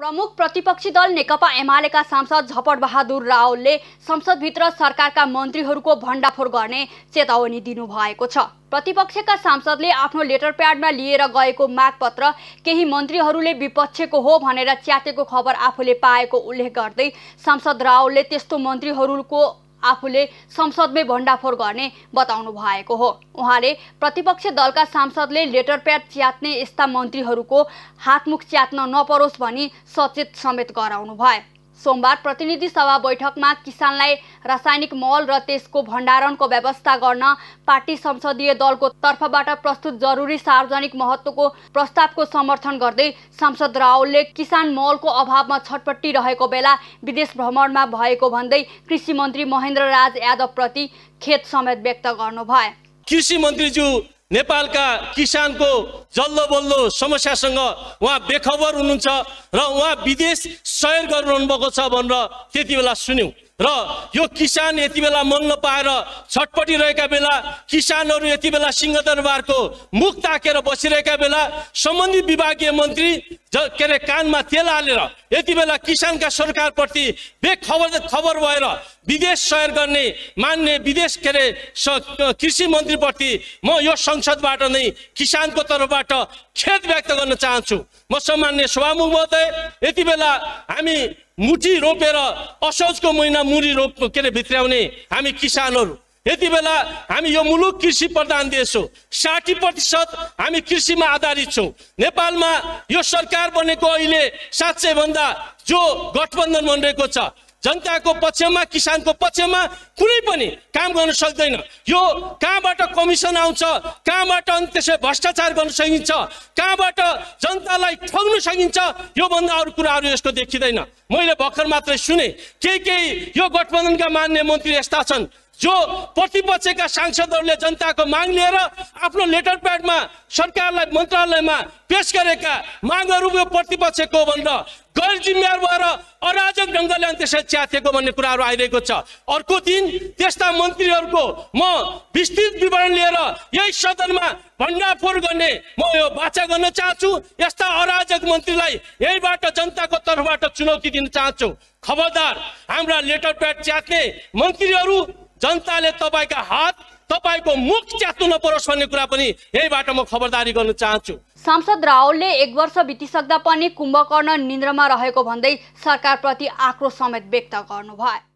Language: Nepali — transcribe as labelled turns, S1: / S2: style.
S1: प्रमुख प्रतिपक्षी दल नेकपा एमालेका सांसद झपट बहादुर रावलले संसदभित्र सरकारका मन्त्रीहरूको भण्डाफोर गर्ने चेतावनी दिनुभएको छ। प्रतिपक्षका सांसदले आफ्नो लेटर प्याडमा लिएर गएको मागपत्र केही मन्त्रीहरूले विपक्षको हो भनेर च्यातेको खबर आफूले पाएको उल्लेख गर्दै सांसद रावलले त्यस्तो मन्त्रीहरूको आफूले संसदमै भण्डाफोर गर्ने बताउनु भएको हो। उहाँले प्रतिपक्ष दलका सांसदले लेटर प्याड च्यात्ने यस्ता मन्त्रीहरूको हातमुख च्यात्न नपरोस् भनी सचेत समेत गराउनु भयो सोमबार प्रतिनिधि सभा बैठकमा किसानलाई रासायनिक मल र त्यसको भण्डारणको व्यवस्था गर्न पार्टी संसदीय दलको तर्फबाट प्रस्तुत जरुरी सार्वजनिक महत्त्वको प्रस्तावको समर्थन गर्दै सांसद रावलले किसान मलको अभावमा छटपट्टिरहेको बेला विदेश भ्रमणमा भएको भन्दै कृषि मन्त्री महेन्द्र राज यादवप्रति खेद समेत व्यक्त गर्नुभयो।
S2: कृषि मन्त्रीज्यू नेपालका किसानको जल्लो बल्लो समस्यासँग उहाँ बेखबर हुनुहुन्छ र उहाँ विदेश सयर गरिरहनु भएको छ भनेर त्यति बेला सुन्यौँ। र यो किसान यति बेला मन नपाएर छटपटिरहेका बेला किसानहरू यति बेला सिंहदरबारको मुख ताकेर बसिरहेका बेला सम्बन्धित विभागीय मन्त्री ज के अरे कानमा तेल हालेर यति बेला किसानका सरकारप्रति बेखबर खबर भएर विदेश सयर गर्ने मान्ने विदेश के अरे कृषि मन्त्रीप्रति म यो संसदबाट नै किसानको तर्फबाट खेद व्यक्त गर्न चाहन्छु। म सम्मान्य सभामुख महोदय यति बेला हामी मुठी रोपेर असोजको महिना मुरी रोप के अरे भित्र्याउने हामी किसानहरू। यति बेला हामी यो मुलुक कृषि प्रधान देश हो। साठी प्रतिशत हामी कृषिमा आधारित छौँ। नेपालमा यो सरकार बनेको अहिले सात सय भन्दा जो गठबन्धन बनिरहेको छ जनताको पक्षमा किसानको पक्षमा कुनै पनि काम गर्न सक्दैन। यो कहाँबाट कमिसन आउँछ कहाँबाट अनि त्यसै भ्रष्टाचार गर्न सकिन्छ कहाँबाट जनतालाई ठग्नु सकिन्छ योभन्दा अरू कुराहरू यसको देखिँदैन। मैले भर्खर मात्रै सुने केही केही यो गठबन्धनका मान्य मन्त्री यस्ता छन् जो प्रतिपक्षका सांसदहरूले जनताको माग लिएर आफ्नो लेटर प्याडमा सरकारलाई मन्त्रालयमा पेस गरेका मागहरू यो प्रतिपक्षको भनेर गैर जिम्मेवार भएर अराजक ढङ्गले अनि त्यसरी च्यातेको भन्ने कुराहरू आइरहेको छ। अर्को दिन त्यस्ता मन्त्रीहरूको म विस्तृत विवरण लिएर यही सदनमा भण्डाफोर गर्ने म यो बाचा गर्न चाहन्छु। यस्ता अराजक मन्त्रीलाई यहीबाट जनताको तर्फबाट चुनौती दिन चाहन्छु। खबरदार हाम्रा लेटर प्याड च्यात्ने मन्त्रीहरू जनताले तपाईँका हात तपाईँको मुख च्यात्नु नपरोस् भन्ने कुरा पनि यहीबाट म खबरदारी गर्न चाहन्छु।
S1: सांसद रावलले एक वर्ष बितिसक्दा पनि कुम्भकर्ण निन्द्रमा रहेको भन्दै सरकारप्रति आक्रोश समेत व्यक्त गर्नुभयो।